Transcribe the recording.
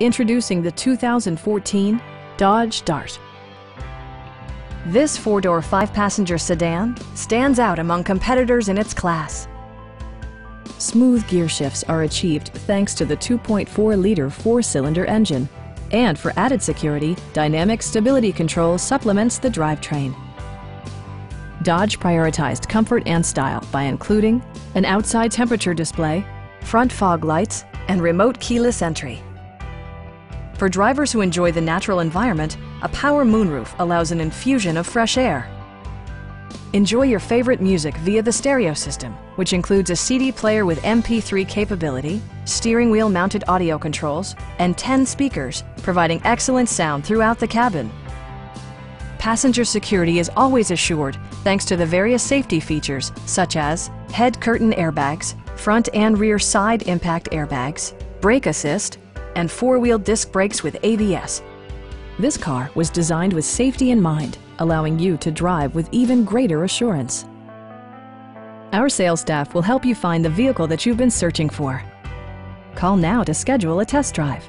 Introducing the 2014 Dodge Dart. This four-door, five-passenger sedan stands out among competitors in its class. Smooth gear shifts are achieved thanks to the 2.4-liter four-cylinder engine. And for added security, Dynamic Stability Control supplements the drivetrain. Dodge prioritized comfort and style by including an outside temperature display, front fog lights, and remote keyless entry. For drivers who enjoy the natural environment, a power moonroof allows an infusion of fresh air. Enjoy your favorite music via the stereo system, which includes a CD player with MP3 capability, steering wheel mounted audio controls, and 10 speakers, providing excellent sound throughout the cabin. Passenger security is always assured thanks to the various safety features such as head curtain airbags, front and rear side impact airbags, brake assist, and four-wheel disc brakes with ABS. This car was designed with safety in mind, allowing you to drive with even greater assurance. Our sales staff will help you find the vehicle that you've been searching for. Call now to schedule a test drive.